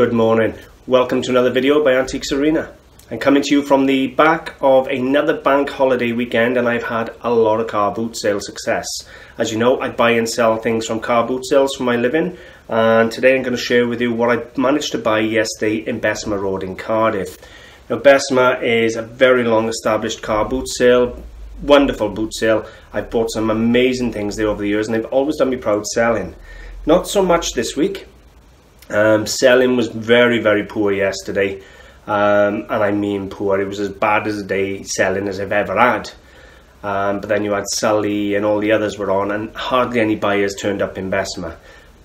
Good morning. Welcome to another video by Antiques Arena. I'm coming to you from the back of another bank holiday weekend and I've had a lot of car boot sale success. As you know, I buy and sell things from car boot sales for my living and today I'm going to share with you what I managed to buy yesterday in Bessemer Road in Cardiff. Now Bessemer is a very long established car boot sale, wonderful boot sale. I've bought some amazing things there over the years and they've always done me proud selling. Not so much this week, um, selling was very, very poor yesterday. Um, and I mean poor. It was as bad as a day selling as I've ever had. Um, but then you had Sully and all the others were on, and hardly any buyers turned up in Bessemer.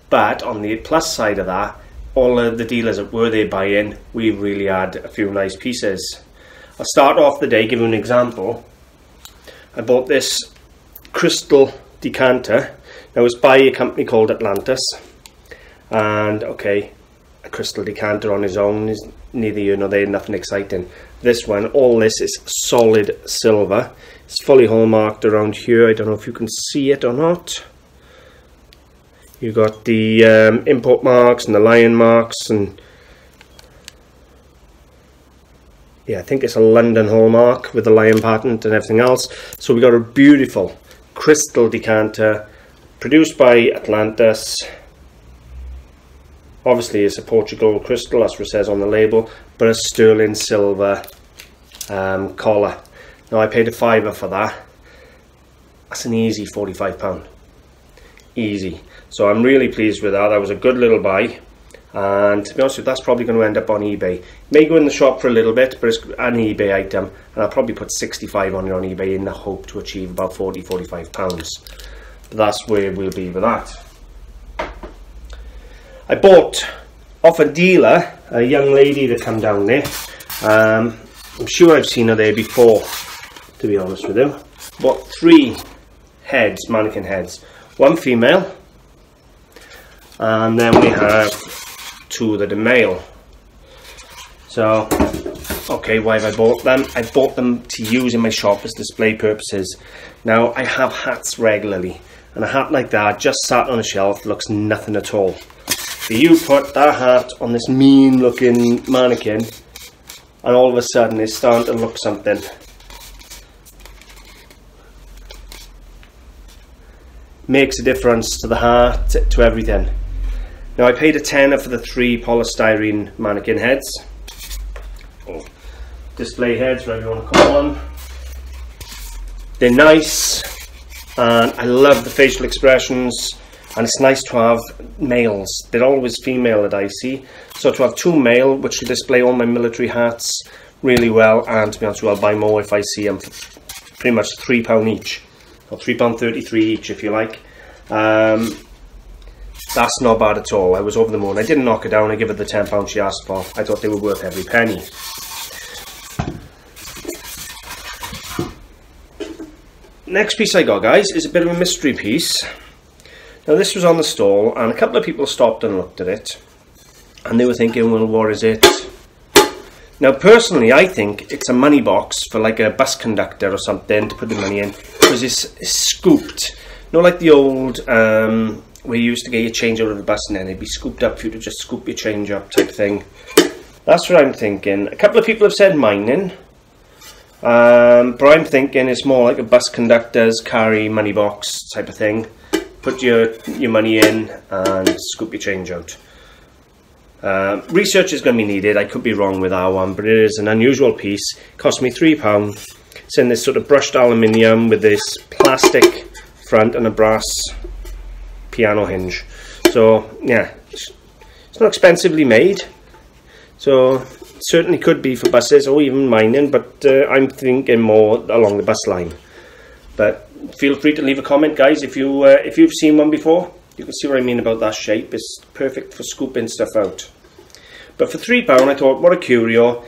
But on the plus side of that, all of the dealers that were there buying, we really had a few nice pieces. I'll start off the day, give you an example. I bought this crystal decanter. Now it's by a company called Atlantis and okay a crystal decanter on his own is neither you nor there nothing exciting. This one all this is solid silver. It's fully hallmarked around here. I don't know if you can see it or not. You got the um, import marks and the lion marks and yeah I think it's a London hallmark with the lion patent and everything else. So we got a beautiful crystal decanter produced by Atlantis Obviously it's a Portugal crystal, that's what it says on the label, but a sterling silver um, collar. Now I paid a fiver for that. That's an easy £45. Easy. So I'm really pleased with that. That was a good little buy. And to be honest with you, that's probably going to end up on eBay. May go in the shop for a little bit, but it's an eBay item. And I'll probably put 65 on it on eBay in the hope to achieve about 40, 45 pounds. But that's where we'll be with that. I bought off a dealer, a young lady that come down there. Um, I'm sure I've seen her there before, to be honest with you. Bought three heads, mannequin heads. One female, and then we have two that are male. So, okay, why have I bought them? I bought them to use in my shop as display purposes. Now, I have hats regularly, and a hat like that just sat on a shelf looks nothing at all. You put that hat on this mean looking mannequin and all of a sudden it's starting to look something. Makes a difference to the hat, to everything. Now I paid a tenner for the three polystyrene mannequin heads. Or oh, display heads, whatever you want to call them. They're nice and I love the facial expressions and it's nice to have males. They're always female that I see. So to have two male, which will display all my military hats really well, and to be honest, I'll buy more if I see them. Pretty much three pound each, or three pound thirty-three each, if you like. Um, that's not bad at all. I was over the moon. I didn't knock her down. I give her the ten pound she asked for. I thought they were worth every penny. Next piece I got, guys, is a bit of a mystery piece. Now this was on the stall and a couple of people stopped and looked at it and they were thinking, well, what is it? Now personally, I think it's a money box for like a bus conductor or something to put the money in because it's, it's scooped. Not like the old um, where you used to get your change out of the bus and then it'd be scooped up for you to just scoop your change up type thing. That's what I'm thinking. A couple of people have said mining. Um, but I'm thinking it's more like a bus conductor's carry money box type of thing put your, your money in and scoop your change out. Uh, research is going to be needed. I could be wrong with that one, but it is an unusual piece. It cost me £3. It's in this sort of brushed aluminium with this plastic front and a brass piano hinge. So, yeah, it's, it's not expensively made. So, certainly could be for buses or even mining, but uh, I'm thinking more along the bus line. But feel free to leave a comment, guys, if you uh, if you've seen one before. You can see what I mean about that shape. It's perfect for scooping stuff out. But for three pound, I thought, what a curio.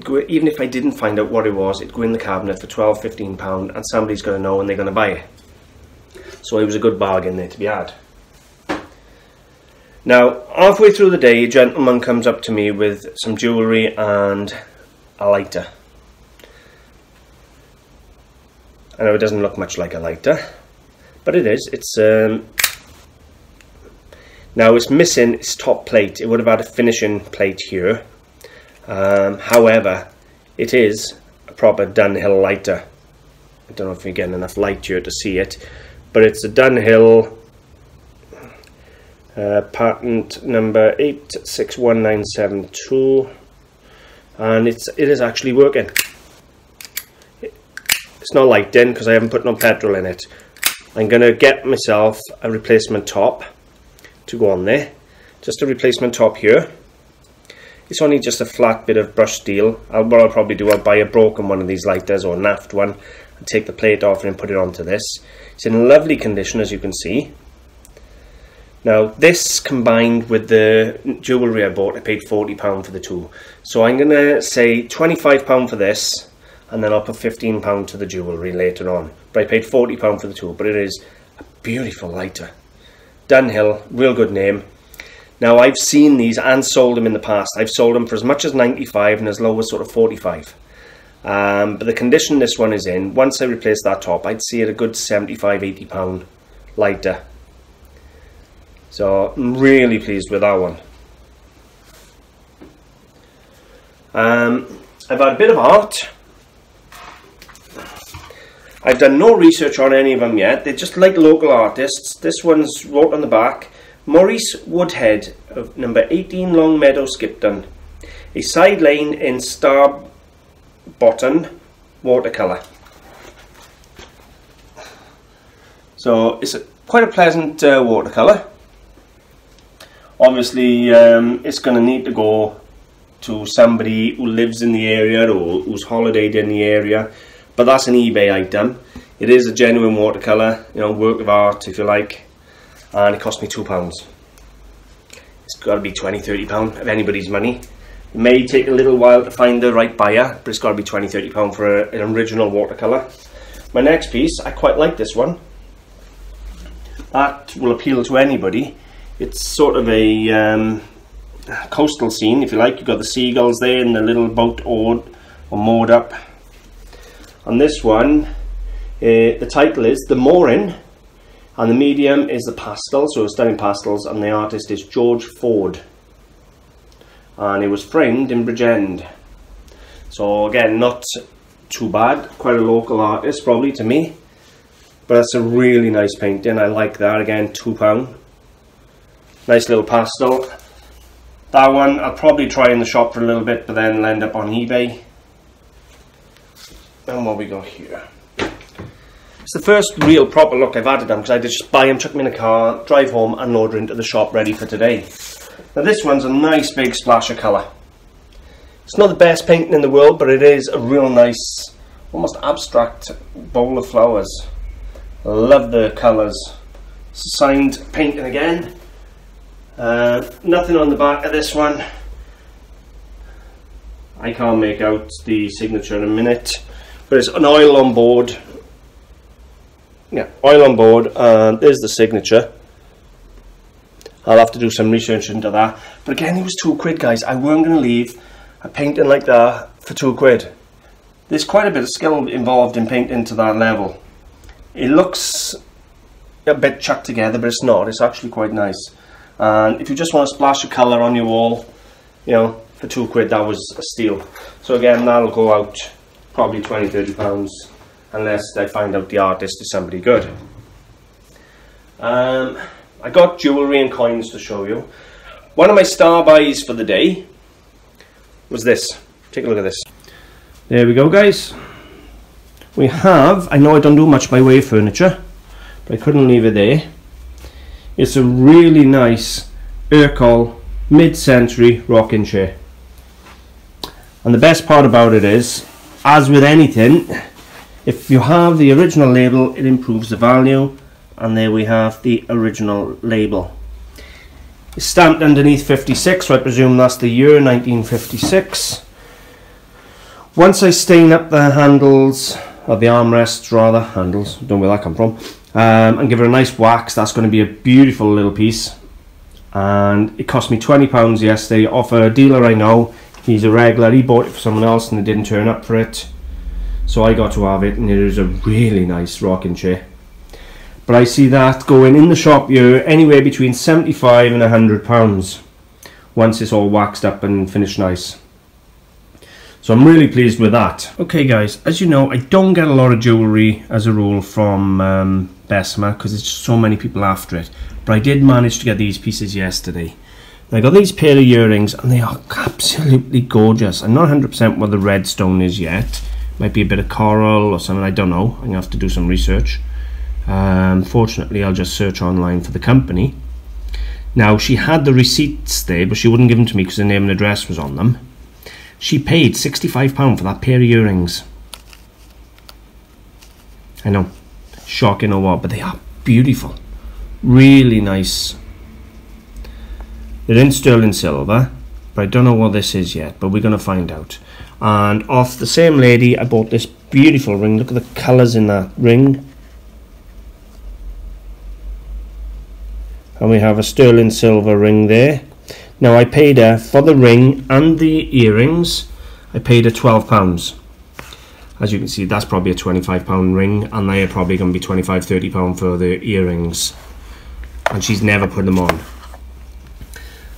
Go, even if I didn't find out what it was, it'd go in the cabinet for 12, 15 pound, and somebody's going to know and they're going to buy it. So it was a good bargain there to be had. Now, halfway through the day, a gentleman comes up to me with some jewellery and a lighter. I know it doesn't look much like a lighter, but it is. It's um, Now it's missing its top plate. It would have had a finishing plate here. Um, however, it is a proper Dunhill lighter. I don't know if you're getting enough light here to see it, but it's a Dunhill uh, patent number 861972 and it's it is actually working. It's not lighting because I haven't put no petrol in it. I'm going to get myself a replacement top to go on there. Just a replacement top here. It's only just a flat bit of brushed steel. I'll, what I'll probably do, I'll buy a broken one of these lighters or a naft one and take the plate off and put it onto this. It's in lovely condition as you can see. Now this combined with the jewellery I bought, I paid £40 for the two. So I'm going to say £25 for this and then I'll put £15 to the jewellery later on. But I paid £40 for the tool, but it is a beautiful lighter. Dunhill, real good name. Now I've seen these and sold them in the past. I've sold them for as much as 95 and as low as sort of 45. Um, but the condition this one is in, once I replace that top, I'd see it a good 75, 80 pound lighter. So I'm really pleased with that one. Um, I've had a bit of art. I've done no research on any of them yet. They're just like local artists. This one's wrote on the back. Maurice Woodhead of number 18 Long Meadow Skipton. A side lane in star bottom watercolour. So it's a, quite a pleasant uh, watercolour obviously um, it's going to need to go to somebody who lives in the area or who's holidayed in the area but that's an eBay item it is a genuine watercolour you know work of art if you like. And it cost me two pounds. It's got to be 20 30 pound of anybody's money. It may take a little while to find the right buyer but it's got to be 20 30 pound for a, an original watercolour. My next piece I quite like this one. That will appeal to anybody. It's sort of a um, coastal scene, if you like. You've got the seagulls there and the little boat oared or moored up. On this one, uh, the title is The Mooring, and the medium is the pastel, so it's done in pastels, and the artist is George Ford. And it was framed in Bridgend. So again, not too bad, quite a local artist probably to me. But that's a really nice painting, I like that, again, £2. Nice little pastel. That one I'll probably try in the shop for a little bit, but then end up on eBay. And what we got here. It's the first real proper look I've added them because I just buy them, chuck them in a car, drive home and load into the shop ready for today. Now this one's a nice big splash of colour. It's not the best painting in the world, but it is a real nice, almost abstract bowl of flowers. Love the colours. Signed painting again. Uh, nothing on the back of this one. I can't make out the signature in a minute, but it's an oil on board. Yeah, oil on board, and there's the signature. I'll have to do some research into that. But again, it was two quid, guys. I weren't going to leave a painting like that for two quid. There's quite a bit of skill involved in painting to that level. It looks a bit chucked together, but it's not. It's actually quite nice. And if you just want to splash a colour on your wall, you know, for two quid, that was a steal. So again, that'll go out probably 20, 30 pounds, unless they find out the artist is somebody good. Um, I got jewellery and coins to show you. One of my star buys for the day was this. Take a look at this. There we go, guys. We have, I know I don't do much by way of furniture, but I couldn't leave it there. It's a really nice Ercol mid-century rocking chair. And the best part about it is, as with anything, if you have the original label, it improves the value. And there we have the original label. It's stamped underneath 56, so I presume that's the year 1956. Once I stain up the handles, or the armrests rather, handles, don't know where that come from, um, and give it a nice wax. That's going to be a beautiful little piece. And it cost me £20 yesterday off a dealer I know. He's a regular. He bought it for someone else and they didn't turn up for it. So I got to have it and it is a really nice rocking chair. but I see that going in the shop here anywhere between 75 and 100 pounds once it's all waxed up and finished nice. So I'm really pleased with that. Okay guys, as you know, I don't get a lot of jewellery as a rule from um, Bessemer because there's so many people after it. But I did manage to get these pieces yesterday. I got these pair of earrings and they are absolutely gorgeous. I'm not 100% what the red stone is yet. Might be a bit of coral or something, I don't know. I'm going to have to do some research. Um, fortunately, I'll just search online for the company. Now, she had the receipts there, but she wouldn't give them to me because the name and address was on them. She paid £65 for that pair of earrings. I know, shocking or what, but they are beautiful. Really nice. They're in sterling silver, but I don't know what this is yet, but we're going to find out. And off the same lady, I bought this beautiful ring. Look at the colours in that ring. And we have a sterling silver ring there. Now I paid her for the ring and the earrings. I paid her £12. As you can see, that's probably a £25 ring, and they are probably going to be £25, £30 for the earrings. And she's never put them on.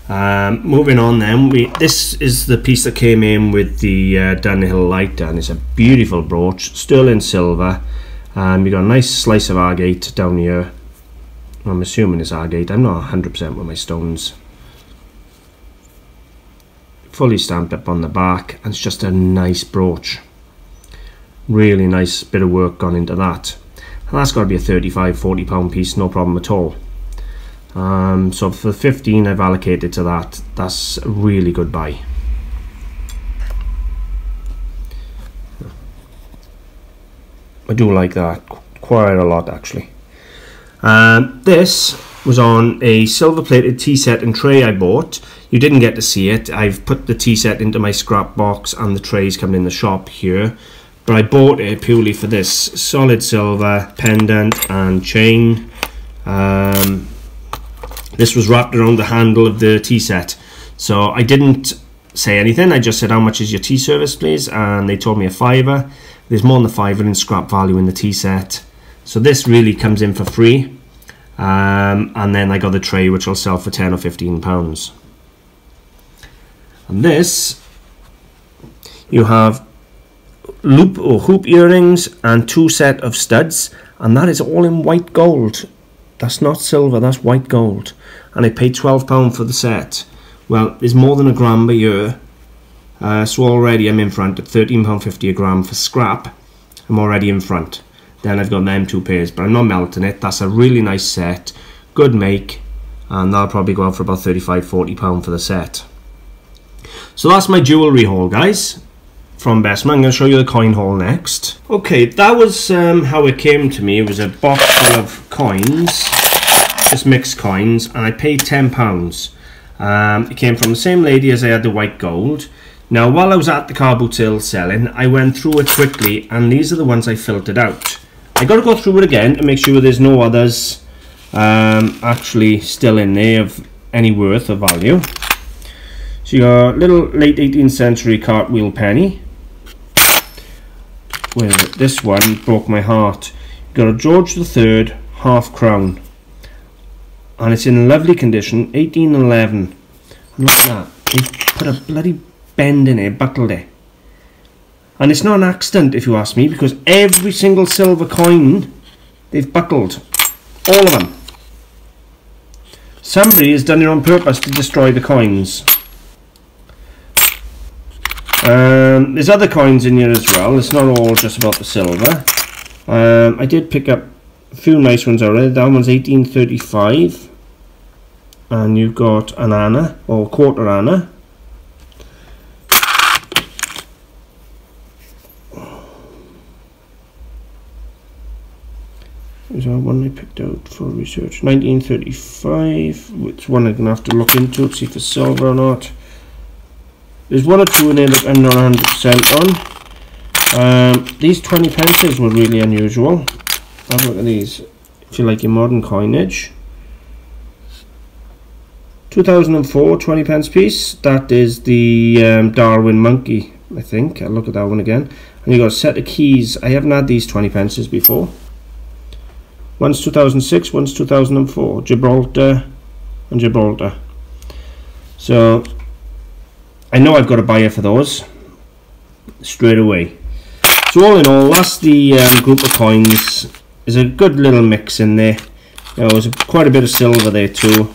Um, moving on then, we this is the piece that came in with the uh, Dunhill light and it's a beautiful brooch, sterling silver. Um, you got a nice slice of agate down here. I'm assuming it's agate, I'm not 100% with my stones. Fully stamped up on the back and it's just a nice brooch. Really nice bit of work gone into that. And that's got to be a 35 40 pound piece no problem at all um, so for 15 I've allocated to that that's a really good buy I do like that quite a lot actually um, this was on a silver plated tea set and tray I bought you didn't get to see it. I've put the tea set into my scrap box and the trays coming in the shop here. But I bought it purely for this solid silver pendant and chain. Um, this was wrapped around the handle of the tea set. So I didn't say anything. I just said, how much is your tea service, please? And they told me a fiver. There's more than a fiver in scrap value in the tea set. So this really comes in for free. Um, and then I got the tray, which I'll sell for 10 or 15 pounds. And this, you have loop or hoop earrings and two set of studs, and that is all in white gold. That's not silver, that's white gold. And I paid £12 for the set. Well, there's more than a gram a year. Uh, so already I'm in front at £13.50 a gram for scrap. I'm already in front. Then I've got them two pairs, but I'm not melting it. That's a really nice set, good make, and that'll probably go out for about £35, £40 for the set. So that's my jewellery haul, guys, from Bessemer. I'm going to show you the coin haul next. Okay, that was um, how it came to me. It was a box full of coins, just mixed coins, and I paid £10. Um, it came from the same lady as I had the white gold. Now, while I was at the car boot sale selling, I went through it quickly, and these are the ones I filtered out. I got to go through it again to make sure there's no others um, actually still in there of any worth or value. So you got little late 18th century cartwheel penny. Well, this one broke my heart. You got a George III half crown. And it's in lovely condition, 1811. And look at that. They've put a bloody bend in it, buckled it. And it's not an accident, if you ask me, because every single silver coin they've buckled. All of them. Somebody has done it on purpose to destroy the coins. Um, there's other coins in here as well. It's not all just about the silver. Um, I did pick up few nice ones already. That one's 1835. And you've got an anna, or quarter anna. Is that one I picked out for research? 1935. Which one I'm going to have to look into to see if it's silver or not. There's one or two in there that I'm not 100% on. Um, these 20 pences were really unusual. Have a look at these. If you like your modern coinage. 2004 20 pence piece. That is the um, Darwin monkey, I think. I'll look at that one again. And you got a set of keys. I haven't had these 20 pences before. One's 2006, one's 2004. Gibraltar and Gibraltar. So I know I've got a buyer for those straight away. So all in all, that's the um, group of coins. There's a good little mix in there. Know, there's quite a bit of silver there too.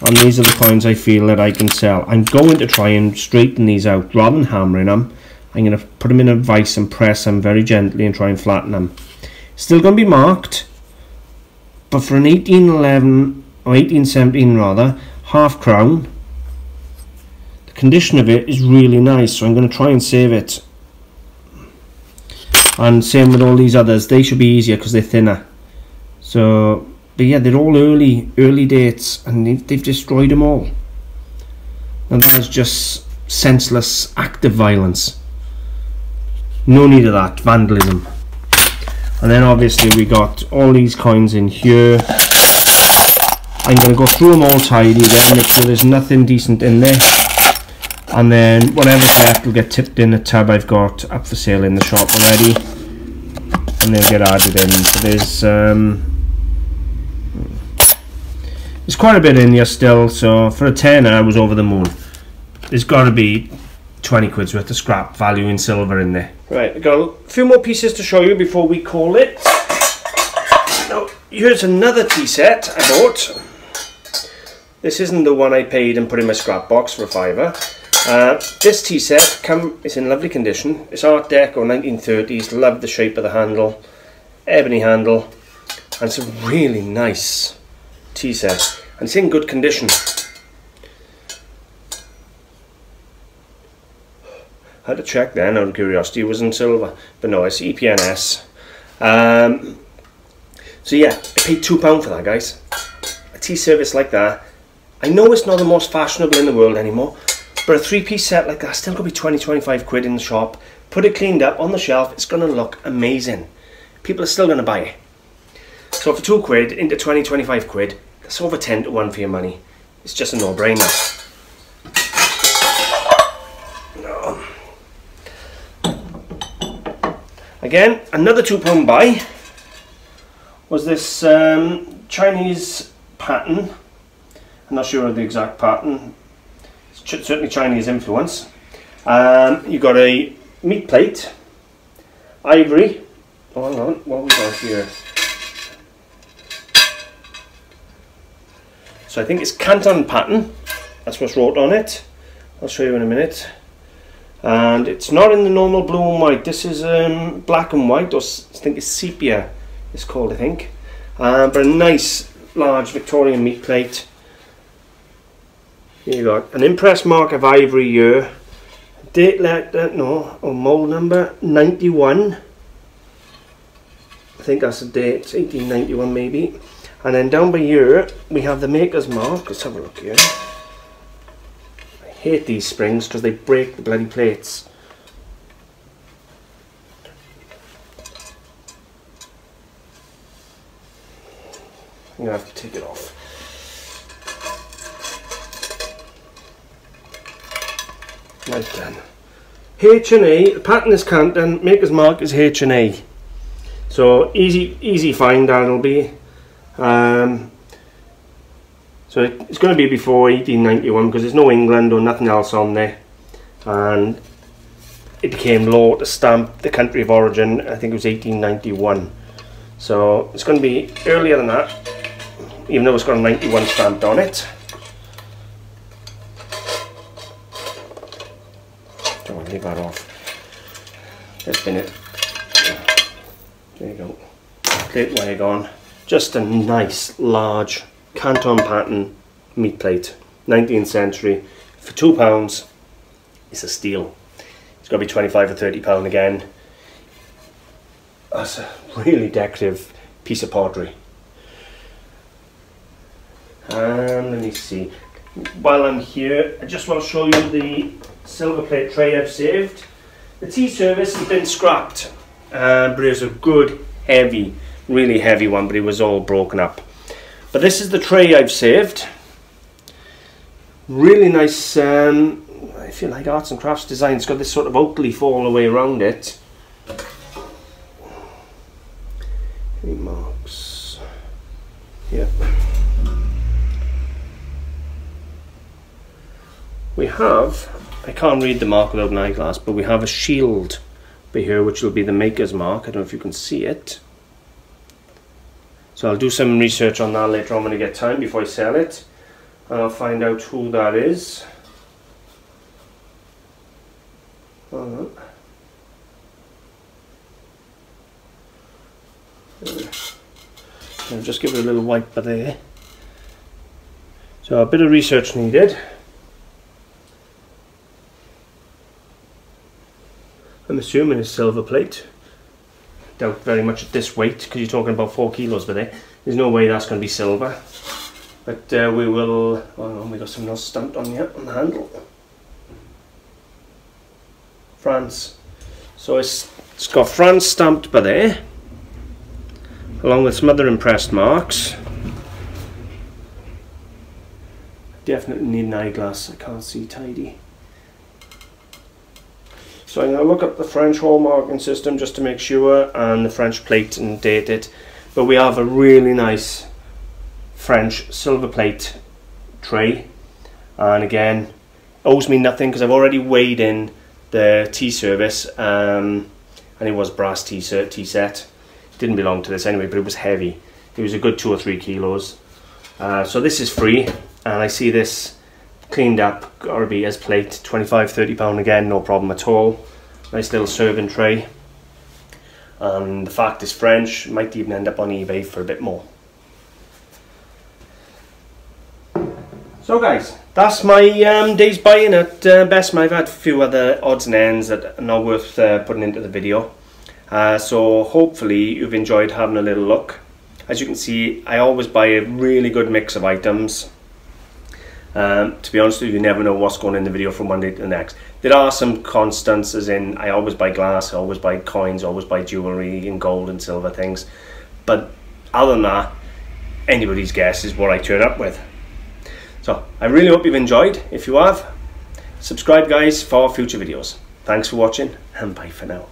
And these are the coins I feel that I can sell. I'm going to try and straighten these out rather than hammering them. I'm going to put them in a vise and press them very gently and try and flatten them. Still going to be marked, but for an 1811 or 1817 rather, half crown, the condition of it is really nice, so I'm going to try and save it. And same with all these others, they should be easier because they're thinner. So, but yeah, they're all early, early dates, and they've, they've destroyed them all. And that is just senseless act of violence. No need of that, vandalism. And then obviously we got all these coins in here. I'm going to go through them all tidy then, make sure there's nothing decent in there. And then whatever's left will get tipped in a tub I've got up for sale in the shop already. And they'll get added in. So there's um, there's quite a bit in here still, so for a tenner I was over the moon. There's got to be 20 quid's worth of scrap value in silver in there. Right, I've got a few more pieces to show you before we call it. Now, here's another tea set I bought. This isn't the one I paid and put in my scrap box for a fiver. Uh, this tea set come, it's in lovely condition. It's Art Deco 1930s. Love the shape of the handle. Ebony handle. And it's a really nice tea set. And it's in good condition. I had to check then out of curiosity it was in silver but no it's EPNS um, so yeah I paid £2 for that guys a tea service like that I know it's not the most fashionable in the world anymore but a three piece set like that still could be 20-25 quid in the shop. Put it cleaned up on the shelf it's gonna look amazing. People are still gonna buy it. So for two quid into 20-25 quid that's over 10 to 1 for your money. It's just a no-brainer. Again, another two pound buy was this um, Chinese pattern. I'm not sure of the exact pattern. Certainly Chinese influence. Um, you got a meat plate, ivory. Oh, on, what we got here? So I think it's Canton pattern. That's what's wrote on it. I'll show you in a minute and it's not in the normal blue and white this is um, black and white or I think it's sepia it's called I think um, but a nice large Victorian meat plate you got an impress mark of ivory year. Date letter no. Or mold number 91 I think that's the date 1891 maybe. And then down by here we have the maker's mark. Let's have a look here. I hate these springs because they break the bloody plates. I'm going to have to take it off. Right then. H&A, the pattern is Canton, maker's mark is H&A. So easy easy find that'll be. Um, so it's going to be before 1891 because there's no England or nothing else on there. And it became law to stamp the country of origin, I think it was 1891. So it's going to be earlier than that, even though it's got a 91 stamped on it. Don't want to leave that off. Just in it. There you go. Plate way gone. Just a nice large Canton pattern meat plate, 19th century, for two pounds. It's a steal. It's got to be 25 or 30 pound again. That's a really decorative piece of pottery. And let me see. While I'm here, I just want to show you the silver plate tray I've saved. The tea service has been scrapped, uh, but was a good, heavy, really heavy one, but it was all broken up. But this is the tray I've saved. Really nice, um, I feel like arts and crafts design. It's got this sort of oak leaf all the way around it. Any marks? Yep. We have, I can't read the mark without an eyeglass, but we have a shield here which will be the maker's mark. I don't know if you can see it. So I'll do some research on that later on when I get time before I sell it. And I'll find out who that is. I'll just give it a little wipe there. So a bit of research needed. I'm assuming it's silver plate. Doubt very much at this weight because you're talking about four kilos per day. There's no way that's going to be silver. But uh, we will. Oh, we got something else stamped on here on the handle. France. So it's, it's got France stamped by there, along with some other impressed marks. Definitely need an eyeglass. I can't see tidy. So I'm going to look up the French hallmarking system just to make sure and the French plate and date it. But we have a really nice French silver plate tray. And again, owes me nothing because I've already weighed in the tea service um, and it was brass tea set, tea set. Didn't belong to this anyway, but it was heavy. It was a good two or three kilos. Uh, so this is free and I see this cleaned up RB as plate. 25 30 pound again no problem at all. Nice little serving tray. And the fact is French might even end up on eBay for a bit more. So guys that's my um, day's buying at uh, Best I've had a few other odds and ends that are not worth uh, putting into the video. Uh, so hopefully you've enjoyed having a little look. As you can see I always buy a really good mix of items um, to be honest with you, you never know what's going in the video from one day to the next. There are some constants, as in I always buy glass, I always buy coins, I always buy jewellery and gold and silver things. But other than that, anybody's guess is what I turn up with. So I really hope you've enjoyed. If you have, subscribe guys for future videos. Thanks for watching and bye for now.